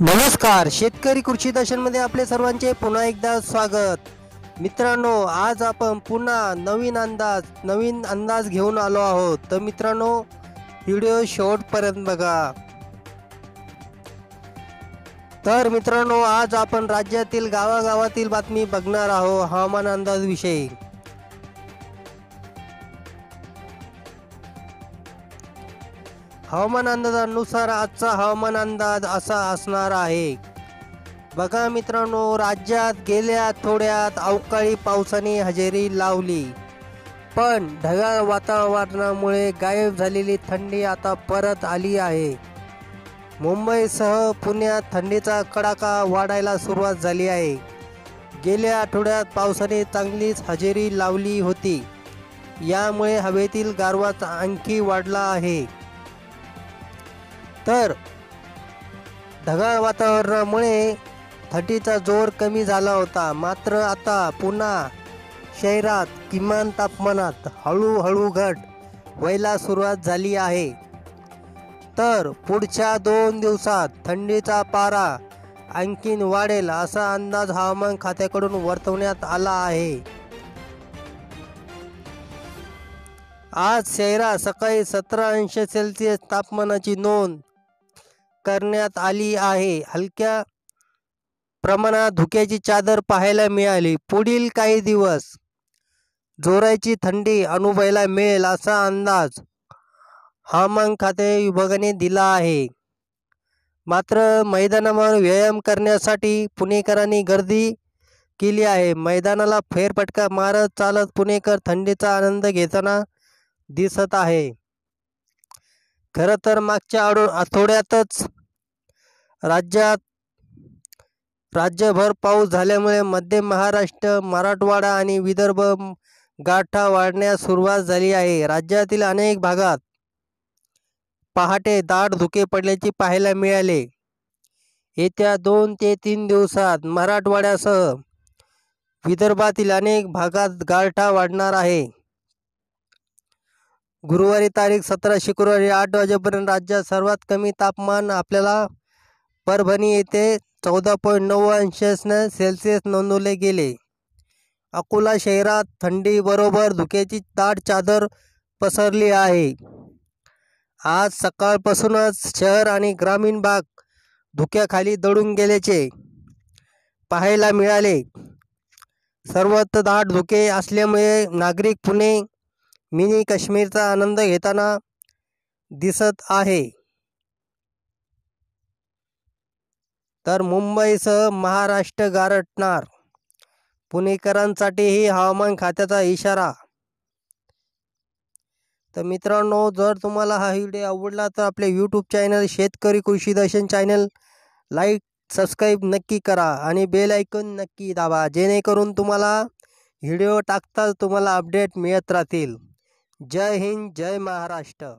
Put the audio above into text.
नमस्कार. शेतकरी कृषी दर्शनमध्ये आपले सर्वांचे पुन्हा एकदा स्वागत. मित्रांनो आज आपण पुन्हा नवीन अंदाज नवीन अंदाज घेऊन आलो आहोत. तर मित्रांनो व्हिडिओ शेवटपर्यंत बघा. तर मित्रांनो आज आपण राज्यातील गावागावातील बातमी बघणार आहोत. हवामान अंदाजविषयी. हवामान अंदाजानुसार आजचा हवामान अंदाज असा असणार आहे. बघा मित्रांनो राज्यात गेल्या आठवड्यात अवकाळी पावसाने हजेरी लावली. पण ढगाळ वातावरणामुळे गायब झालेली थंडी आता परत आली आहे. मुंबईसह पुण्यात थंडीचा कडाका वाढायला सुरुवात झाली आहे. गेल्या आठवड्यात पावसाने चांगलीच हजेरी लावली होती. यामुळे हवेतील गारवा आणखी वाढला आहे. तर ढगाळ वातावरणामुळे थंडीचा जोर कमी झाला होता. मात्र आता पुन्हा शहरात किमान तापमानात हळूहळू घट व्हायला सुरुवात झाली आहे. तर पुढच्या दोन दिवसात थंडीचा पारा आणखीन वाढेल असा अंदाज हवामान खात्याकडून वर्तवण्यात आला आहे. आज शहरात सकाळी सतरा अंश सेल्सिअस तापमानाची नोंद करण्यात आली आहे. हलक्या प्रमाणात धुक्याची चादर पाहायला मिळाली. पुढील काही दिवस जोराची थंडी अनुभवायला मिळेल असा अंदाज हवामान खाते विभागाने दिला आहे. मात्र मैदानावर व्यायाम करण्यासाठी पुणेकरांनी गर्दी केली आहे. मैदानाला फेरफटका मारत चालत पुणेकर थंडीचा आनंद घेताना दिसत आहे. खरं तर मागच्या आठवड्यातच राज्यात राज्यभर पाऊस झाल्यामुळे मध्य महाराष्ट्र मराठवाडा आणि विदर्भ गाठा वाढण्यास सुरुवात झाली आहे. राज्यातील अनेक भागात पहाटे दाट धुके पडल्याचे पाहायला मिळाले. येत्या दोन ते तीन दिवसात मराठवाड्यासह विदर्भातील अनेक भागात गारठा वाढणार आहे. गुरुवारी तारीख सतरा शुक्रवारी आठ वाजेपर्यंत राज्यात सर्वात कमी तापमान आपल्याला परभणी येथे चौदा पॉईंट नऊ अंश सेल्सिअस नोंदवले गेले. अकोला शहरात थंडीबरोबर धुक्याची दाट चादर पसरली आहे. आज सकाळपासूनच शहर आणि ग्रामीण भाग धुक्याखाली दडून गेल्याचे पाहायला मिळाले. सर्वत्र दाट धुके असल्यामुळे नागरिक पुणे मिनी काश्मीरचा आनंद घेताना दिसत आहे. तर मुंबईसह महाराष्ट्र गारटणार. पुणेकरांसाठीही हवामान खात्याचा इशारा. तर मित्रांनो जर तुम्हाला हा व्हिडिओ आवडला तर आपले यूट्यूब चॅनल शेतकरी कृषी दर्शन चॅनल लाईक सबस्क्राईब नक्की करा आणि बेल ऐकून नक्की दाबा जेणेकरून तुम्हाला व्हिडिओ टाकताच तुम्हाला अपडेट मिळत राहतील. जय हिंद जय महाराष्ट्र.